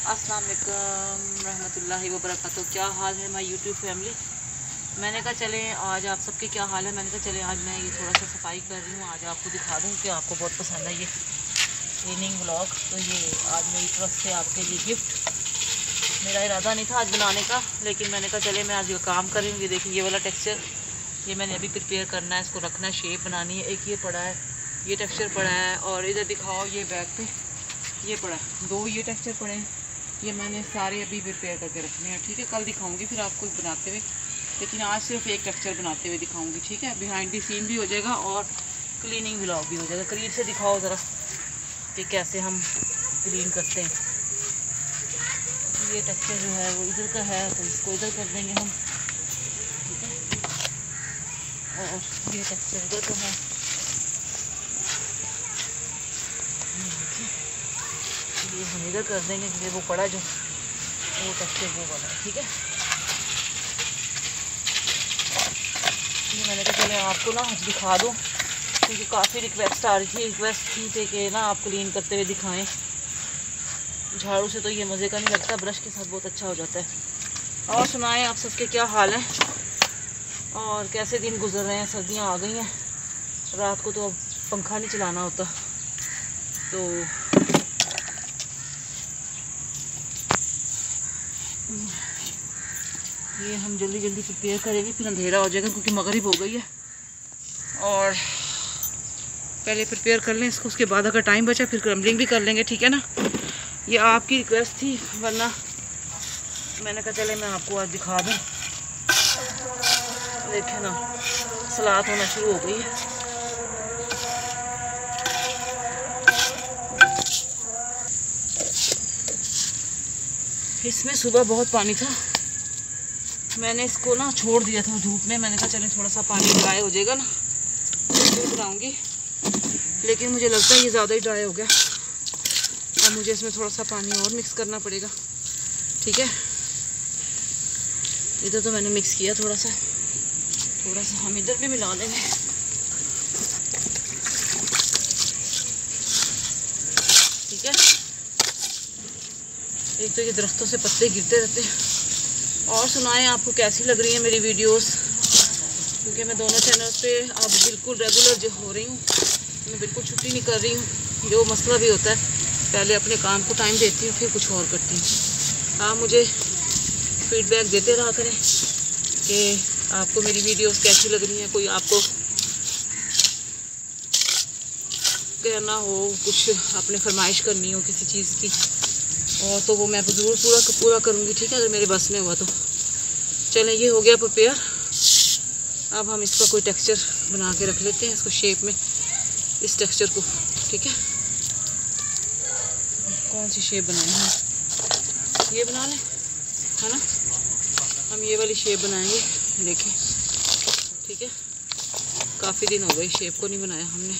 अस्सलाम वालेकुम रहमतुल्लाहि व बरकातहू। क्या हाल है माय यूट्यूब फैमिली मैंने कहा चलें, आज आप सबके क्या हाल है? मैंने कहा चलें, आज मैं ये थोड़ा सा सफ़ाई कर रही हूँ। आज आपको दिखा दूँ कि आपको बहुत पसंद है ये क्लीनिंग ब्लॉग तो ये आज मेरी तरफ़ से आपके लिए गिफ्ट मेरा इरादा नहीं था आज बनाने का, लेकिन मैंने कहा चले, मैं आज ये काम कर रही हूँ। ये देखिए, ये वाला टेक्सचर ये मैंने अभी प्रिपेयर करना है, इसको रखना है शेप बनानी है। एक ये पड़ा है, ये टेक्सचर पड़ा है, और इधर दिखाओ, ये बैग पे, ये पड़ा है। दो ये टेक्सचर पड़े हैं। ये मैंने सारे अभी प्रिपेयर करके रखने हैं, ठीक है? कल दिखाऊँगी, फिर आपको बनाते हुए। लेकिन आज सिर्फ़ एक टेक्सचर बनाते हुए दिखाऊँगी, ठीक है? बिहाइंड दी सीन भी हो जाएगा और क्लीनिंग ब्लॉग भी हो जाएगा। करीब से दिखाओ ज़रा कि कैसे हम क्लीन करते हैं। ये टेक्सचर जो है वो इधर का है तो इसको इधर कर देंगे हम, ठीक है? और ये टेक्सचर इधर का है। हम इधर कर देंगे ये वो पड़ा जो वो टेक्सचर वो वाला ठीक है? ये मैंने कहा, चले आपको ना दिखा दूँ, क्योंकि काफ़ी रिक्वेस्ट आ रही थी। रिक्वेस्ट थी थे कि ना आप क्लीन करते हुए दिखाएँ। झाड़ू से तो ये मज़े का नहीं लगता ब्रश के साथ बहुत अच्छा हो जाता है। और सुनाएँ आप सबके क्या हाल है? और कैसे दिन गुजर रहे हैं? सर्दियाँ आ गई हैं। रात को तो अब पंखा नहीं चलाना होता। तो ये हम जल्दी जल्दी प्रिपेयर करेंगे, फिर अंधेरा हो जाएगा क्योंकि मगरब हो गई है। और पहले प्रिपेयर कर लें इसको, उसके बाद अगर टाइम बचा, फिर क्रम्बलिंग भी कर लेंगे, ठीक है ना? ये आपकी रिक्वेस्ट थी, वरना मैंने कहा, चले, मैं आपको आज दिखा दूँ। देखे ना, सलाद होना शुरू हो गई है। इसमें सुबह बहुत पानी था। मैंने इसको ना छोड़ दिया था धूप में। मैंने कहा चले थोड़ा सा पानी ड्राई हो जाएगा ना फिर बनाऊँगी लेकिन मुझे लगता है ये ज़्यादा ही ड्राई हो गया। अब मुझे इसमें थोड़ा सा पानी और मिक्स करना पड़ेगा। ठीक है? इधर तो मैंने मिक्स किया थोड़ा सा। थोड़ा सा हम इधर भी मिला लेंगे ठीक है? एक तो ये दरख्तों से पत्ते गिरते रहते हैं। और सुनाएँ आपको कैसी लग रही है मेरी वीडियोस क्योंकि मैं दोनों चैनल पे अब बिल्कुल रेगुलर जो हो रही हूँ, मैं बिल्कुल छुट्टी नहीं कर रही हूँ। जो मसला भी होता है, पहले अपने काम को टाइम देती हूँ, फिर कुछ और करती हूँ। आप मुझे फीडबैक देते रहा करें कि आपको मेरी वीडियोस कैसी लग रही हैं, कोई आपको कहना हो, कुछ आपने फरमाइश करनी हो किसी चीज़ की। और तो वो मैं ज़रूर पूरा पूरा करूँगी, ठीक है? अगर मेरे बस में हुआ तो। चलें, ये हो गया प्रिपेयर अब हम इसका कोई टेक्सचर बना के रख लेते हैं, इसको शेप में, इस टेक्सचर को, ठीक है? कौन सी शेप बनाए हम ये बना लें, है ना? हम ये वाली शेप बनाएँगे, देखें। ठीक है? काफ़ी दिन हो गए शेप को नहीं बनाया हमने।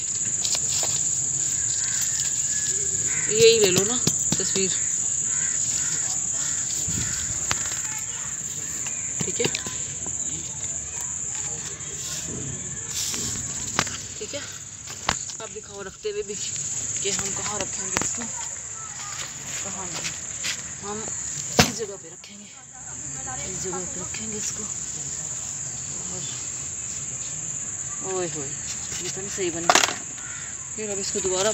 यही ले लो ना तस्वीर ठीक है ठीक है? अब दिखाओ रखते हुए भी कि हम कहाँ रखेंगे इसको। कहाँ हम इस जगह पे रखेंगे। इस जगह पे रखेंगे इसको। ओए होए, ये तो नहीं सही बना। फिर अब इसको दोबारा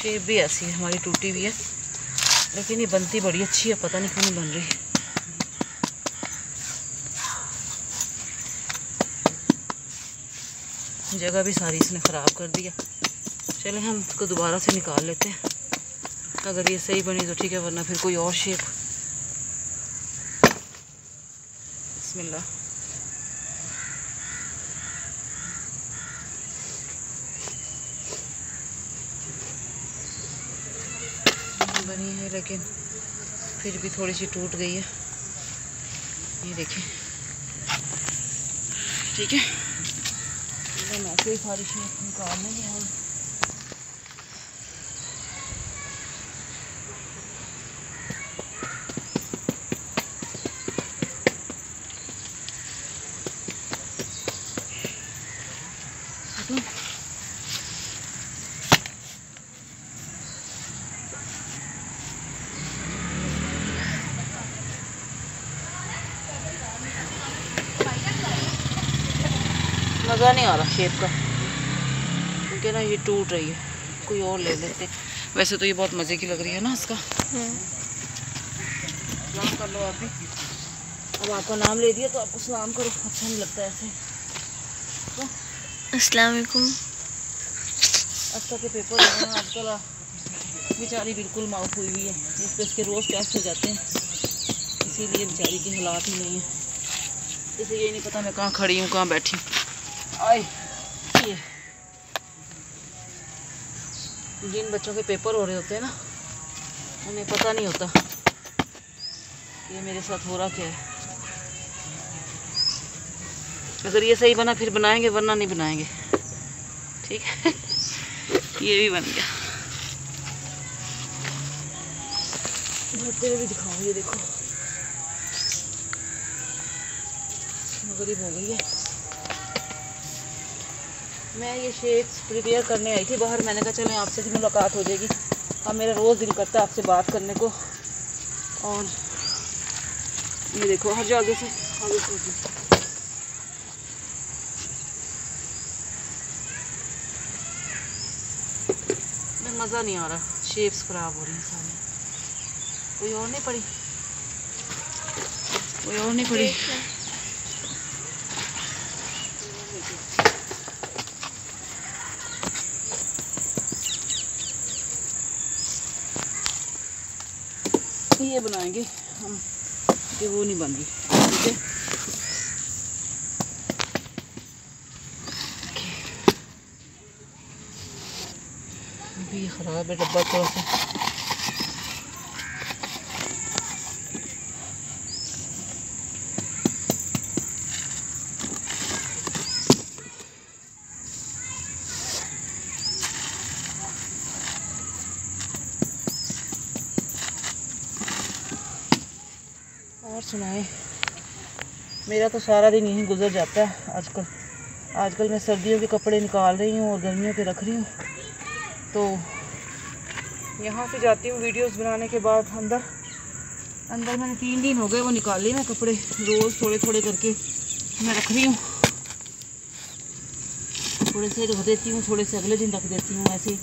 शेप भी ऐसी है, हमारी टूटी हुई है। लेकिन ये बनती बड़ी अच्छी है, पता नहीं क्यों नहीं बन रही। जगह भी सारी इसने ख़राब कर दिया चले हम इसको दोबारा से निकाल लेते हैं। अगर ये सही बनी तो ठीक है, वरना फिर कोई और शेप बिस्मिल्लाह। बनी है, लेकिन फिर भी थोड़ी सी टूट गई है। ये देखें। ठीक है? हम ऐसे ही काम निकाल मज़ा नहीं आ रहा शेप का। क्योंकि ना ये टूट रही है। कोई और ले लेते। वैसे तो ये बहुत मज़े की लग रही है ना इसका। सलाम कर लो आप भी। अब आपका नाम ले दिया तो आपको सलाम करो। अच्छा नहीं लगता ऐसे। तो। अस्सलाम वालेकुम अच्छा के पेपर हो हैं। आजकल बेचारी बिल्कुल माफ़ हुई हुई है। इस पर इसके रोज़ टेस्ट हो जाते हैं। इसीलिए बेचारी की हालात ही नहीं है। इसे ये नहीं पता मैं कहाँ खड़ी हूँ कहाँ बैठी हूँ। ये जिन बच्चों के पेपर हो रहे होते हैं ना, उन्हें पता नहीं होता ये मेरे साथ हो रहा क्या है। अगर ये सही बना, फिर बनाएँगे, वरना नहीं बनाएँगे। ठीक है? ये भी बन गया। तेरे भी दिखाऊँ ये देखो। गरीब हो गई है। मैं ये शेप्स प्रिपेयर करने आई थी बाहर। मैंने कहा, चलें आपसे भी मुलाकात हो जाएगी। अब मेरा रोज़ दिल करता है आपसे बात करने को। और ये देखो, हर आगे से आगे से मज़ा नहीं आ रहा। शेप्स ख़राब हो रही हैं सारी कोई और नहीं पड़ी? कोई और नहीं पड़ी? ये बनाएँगे हम, कि वो नहीं बन रही। ठीक है? भी ख़राब है डब्बा थोड़ा सा। और सुनाए। मेरा तो सारा दिन यहीं गुजर जाता है आजकल। आजकल मैं सर्दियों के कपड़े निकाल रही हूँ और गर्मियों के रख रही हूँ। तो यहाँ से जाती हूँ वीडियोस बनाने के बाद अंदर। अंदर मैंने तीन दिन हो गए वो निकाल मैं कपड़े। रोज़ थोड़े थोड़े करके मैं रख रही हूँ। थोड़े से रख देती हूँ, थोड़े से अगले दिन रख देती हूँ। ऐसे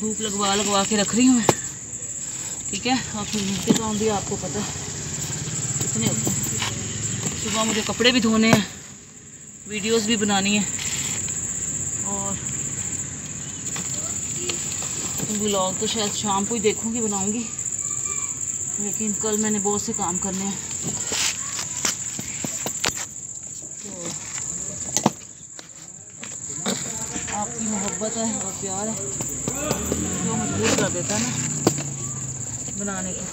धूप लगवा लगवा के रख रही हूँ मैं। ठीक है? और फिर नीचे काम भी आपको पता। है कितने होते हैं। सुबह मुझे कपड़े भी धोने हैं, वीडियोस भी बनानी है और ब्लॉग तो शायद शाम को ही देखूँगी, बनाऊँगी। लेकिन कल मैंने बहुत से काम करने हैं। तो आपकी मोहब्बत है और प्यार है, जो मजबूर कर देता है ना, बनाने को।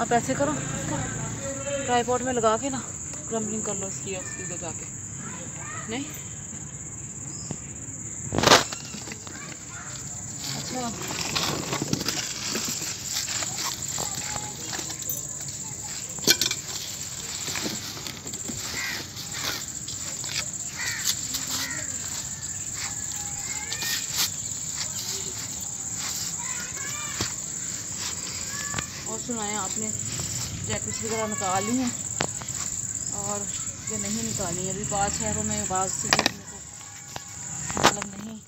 आप ऐसे करो। ट्राईपॉड में लगा के ना क्रम्बलिंग कर लो इसकी सीधे जाके। नहीं? अच्छा। सुनाए आपने। जैकेट्स वगैरह निकाल ली हैं और ये नहीं निकाली है। अभी पाँच शहरों में बाज़ से मतलब नहीं।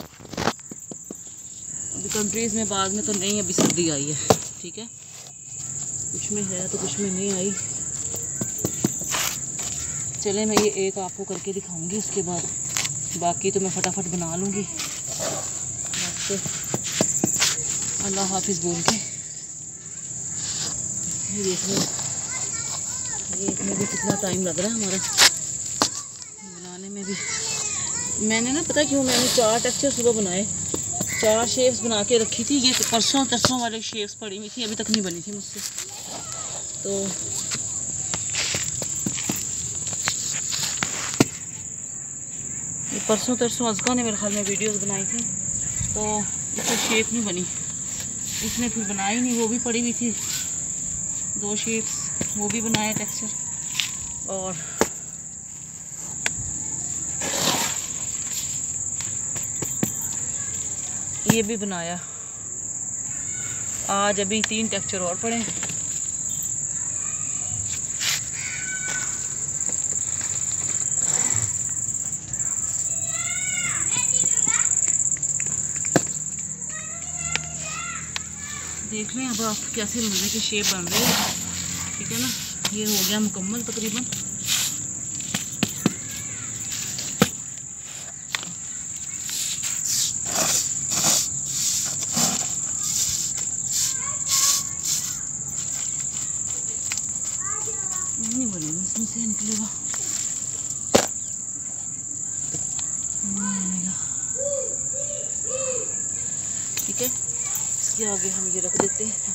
अभी कंट्रीज़ में बाद में तो नहीं, अभी सर्दी आई है, ठीक है? कुछ में है तो कुछ में नहीं आई। चले, मैं ये एक आपको करके दिखाऊँगी उसके बाद बाकी तो मैं फटाफट बना लूँगी। बस अल्लाह हाफिज़ बोल के। ये देख लो ये इसमें भी कितना टाइम लग रहा है हमारा बनाने में भी मैंने ना, पता क्यों, मैंने चार टेक्चर सुबह बनाए। चार शेप्स बना के रखी थी, ये परसों तरसों वाले शेप्स पड़ी हुई थी, अभी तक नहीं बनी थी मुझसे। तो परसों तरसों अजका ने मेरे ख्याल में वीडियोस बनाई थी तो इससे शेप नहीं बनी। इसने फिर बनाई नहीं, वो भी पड़ी हुई थी। दो शेप्स वो भी बनाया टेक्सचर और ये भी बनाया। आज अभी तीन टेक्सचर और पड़े देख लें अब आप कैसे मज़े की शेप बन रही है। ठीक है ना? ये हो गया मुकम्मल तकरीबन नहीं बनेगा इसमें से निकलेगा ठीक है इसके आगे हम ये रख देते हैं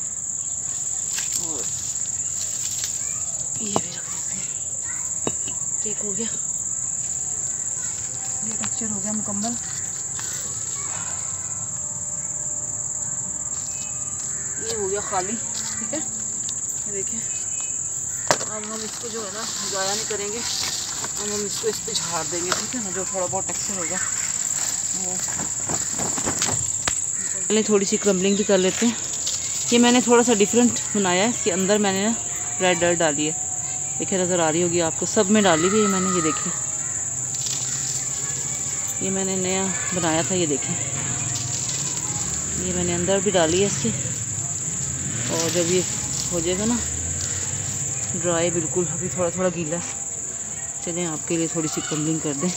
और ये भी रख देते हैं। ठीक हो गया। ये टेक्सचर हो गया मुकम्मल। ये हो गया खाली ठीक है? ये देखिए अब हम इसको जो है ना ज़ाया नहीं करेंगे। अब हम इसको इस पर झाड़ देंगे ठीक है ना? जो थोड़ा बहुत टेक्सचर होगा वो पहले थोड़ी सी क्रम्बलिंग भी कर लेते हैं। ये मैंने थोड़ा सा डिफरेंट बनाया है। इसके अंदर मैंने ना रेड डर डाली है। देखिए, नज़र आ रही होगी आपको। सब में डाली हुई है मैंने, ये देखिए। ये मैंने नया बनाया था, ये देखें ये मैंने अंदर भी डाली है इसके। और जब ये हो जाएगा ना ड्राई बिल्कुल, अभी थोड़ा थोड़ा गीला। चलें, आपके लिए थोड़ी सी क्रम्बलिंग कर दें।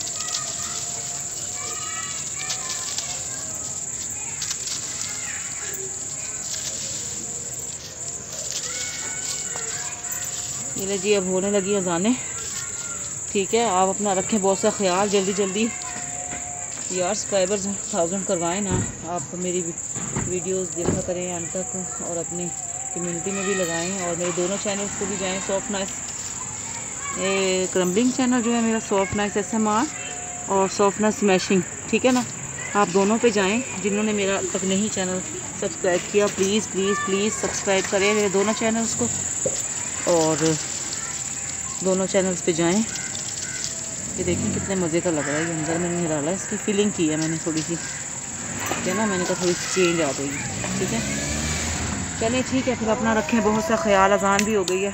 ये ले जी, अब होने लगी अजाने। ठीक है, आप अपना रखें बहुत सा ख्याल, जल्दी जल्दी। यार सब्सक्राइबर्स थाउज़ेंड करवाएँ ना। आप मेरी वीडियोस देखा करें एंड तक, और अपनी कम्युनिटी में भी लगाएँ, और मेरे दोनों चैनल्स को भी जाएँ सॉफ्ट नाइस ये क्रम्बलिंग चैनल जो है मेरा soft nice S M R और सॉफ्ट नाइस स्मैशिंग ठीक है ना? आप दोनों पे जाएँ, जिन्होंने मेरा अब तक नहीं चैनल सब्सक्राइब किया प्लीज़ प्लीज़ प्लीज़ सब्सक्राइब करें मेरे दोनों चैनल्स को। और दोनों चैनल्स पे जाएँ। ये देखें कितने मज़े का लग रहा है, ये अंदर मैंने डाला, इसकी फीलिंग की है मैंने थोड़ी सी। ठीक है ना, मैंने कहा थोड़ी सी चेंज आ गई। ठीक है? चलिए ठीक है, फिर अपना रखें बहुत सा ख्याल, अजान भी हो गई है।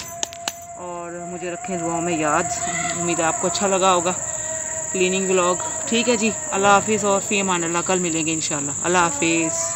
और मुझे रखें दुआओं में याद। उम्मीद है आपको अच्छा लगा होगा क्लीनिंग व्लॉग ठीक है जी, अल्लाह हाफिज़ और फ़ी अमान अल्लाह कल मिलेंगे इन अल्लाह हाफिज़।